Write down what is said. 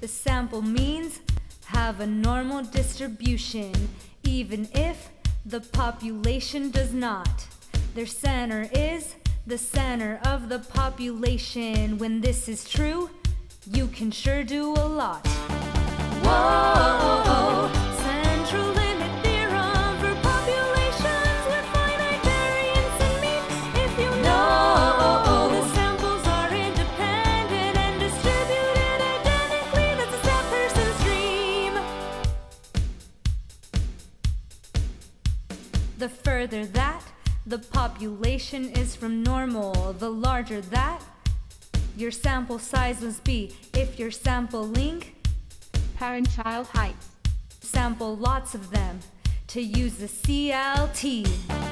The sample means have a normal distribution, even if the population does not. Their center is the center of the population. When this is true, you can sure do a lot. Whoa, The further that the population is from normal, the larger that your sample size must be. If you're sampling, Parent-child height. sample lots of them to use the CLT.